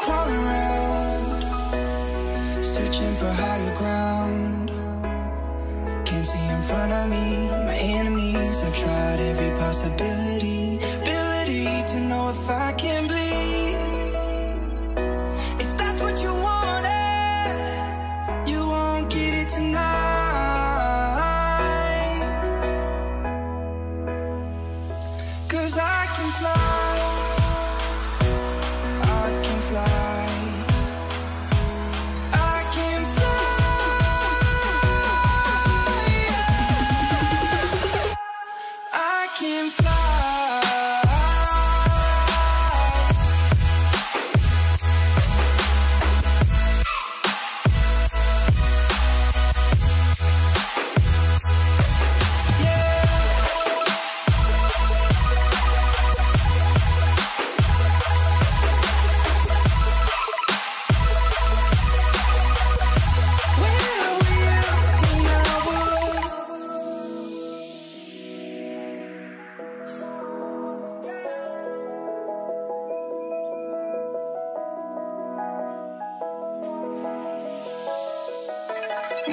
crawling around, searching for higher ground. Can't see in front of me, my enemies. I've tried every possibility,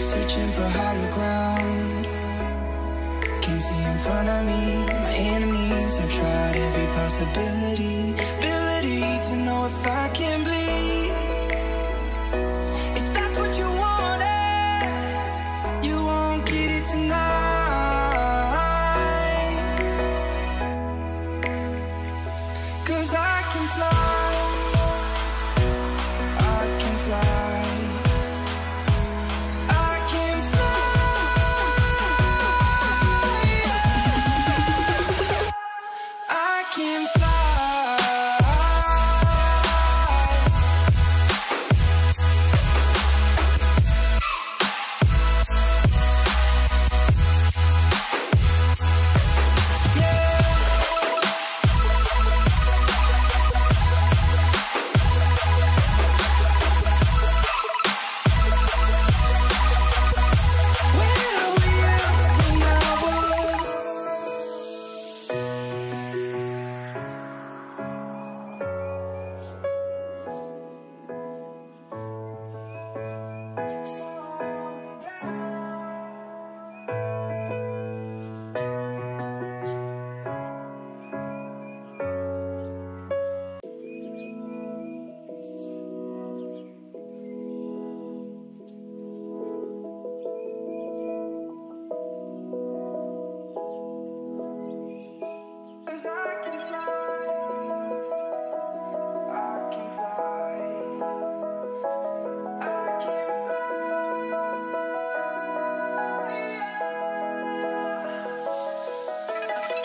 searching for higher ground. Can't see in front of me, my enemies. I've tried every possibility,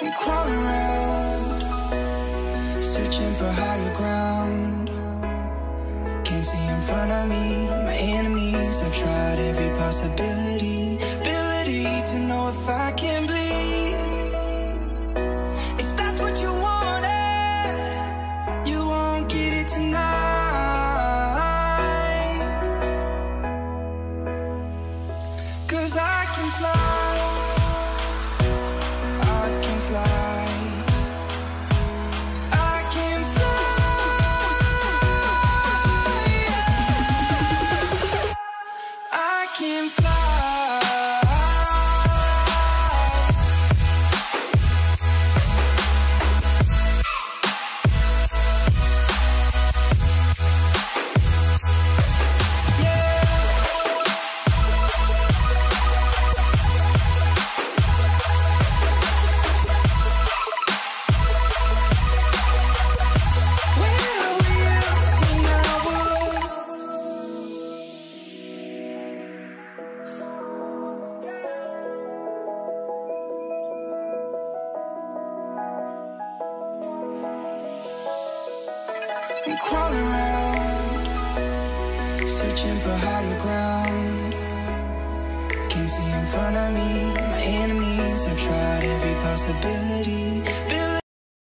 I'm crawling around, searching for higher ground. Can't see in front of me, my enemies. I've tried every possibility, crawling around, searching for higher ground. Can't see in front of me, my enemies. I've tried every possibility,